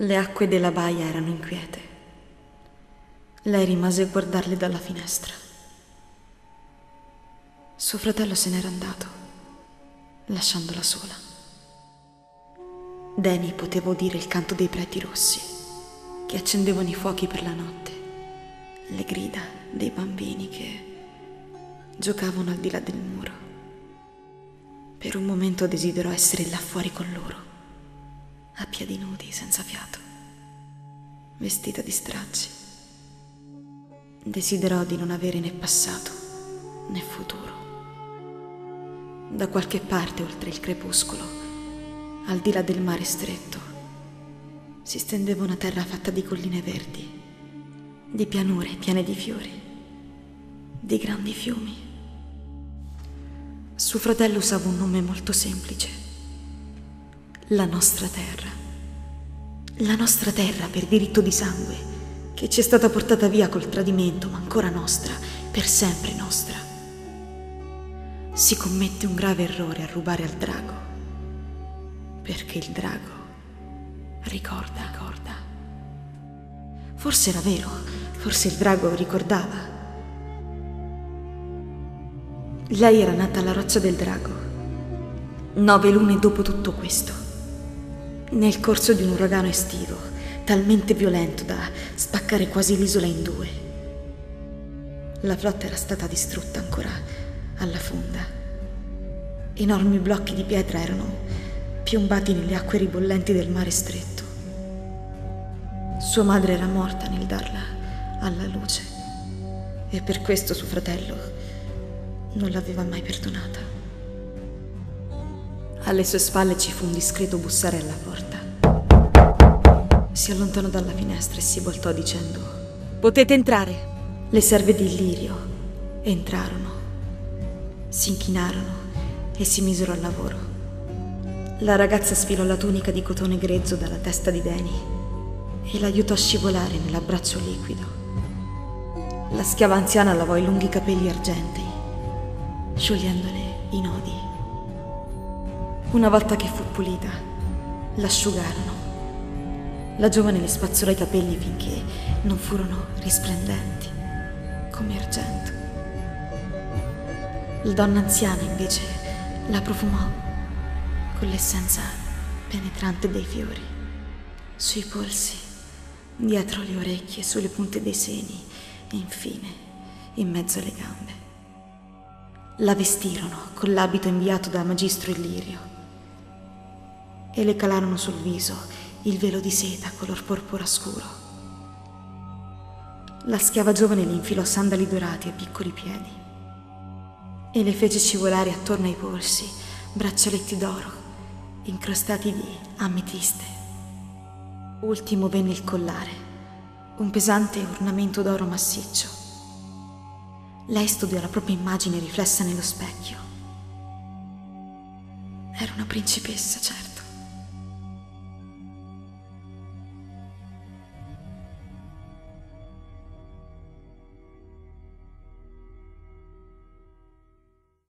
Le acque della baia erano inquiete. Lei rimase a guardarle dalla finestra. Suo fratello se n'era andato, lasciandola sola. Danny poteva udire il canto dei preti rossi che accendevano i fuochi per la notte, le grida dei bambini che giocavano al di là del muro. Per un momento desiderò essere là fuori con loro a piedi nudi, senza fiato, vestita di stracci. Desiderò di non avere né passato né futuro. Da qualche parte oltre il crepuscolo, al di là del mare stretto, si stendeva una terra fatta di colline verdi, di pianure piene di fiori, di grandi fiumi. Suo fratello usava un nome molto semplice la nostra terra. La nostra terra per diritto di sangue, che ci è stata portata via col tradimento, ma ancora nostra, per sempre nostra. Si commette un grave errore a rubare al drago, perché il drago ricorda, ricorda. Forse era vero, forse il drago ricordava. Lei era nata alla roccia del drago, nove lune dopo tutto questo nel corso di un uragano estivo, talmente violento da spaccare quasi l'isola in due. La flotta era stata distrutta ancora alla fonda. Enormi blocchi di pietra erano piombati nelle acque ribollenti del mare stretto. Sua madre era morta nel darla alla luce e per questo suo fratello non l'aveva mai perdonata. Alle sue spalle ci fu un discreto bussare alla porta. Si allontanò dalla finestra e si voltò dicendo: Potete entrare. Le serve di Illirio entrarono, si inchinarono e si misero al lavoro. La ragazza sfilò la tunica di cotone grezzo dalla testa di Deni e l'aiutò a scivolare nell'abbraccio liquido. La schiava anziana lavò i lunghi capelli argentei, sciogliendone i nodi. Una volta che fu pulita, l'asciugarono. La giovane le spazzolò i capelli finché non furono risplendenti come argento. La donna anziana invece la profumò con l'essenza penetrante dei fiori, sui polsi, dietro le orecchie, sulle punte dei seni e infine in mezzo alle gambe. La vestirono con l'abito inviato da Magistro Illirio e le calarono sul viso il velo di seta color porpora scuro. La schiava giovane le infilò sandali dorati a piccoli piedi e le fece scivolare attorno ai polsi braccialetti d'oro incrostati di ametiste. Ultimo venne il collare, un pesante ornamento d'oro massiccio. Lei studiò la propria immagine riflessa nello specchio. Era una principessa, certo.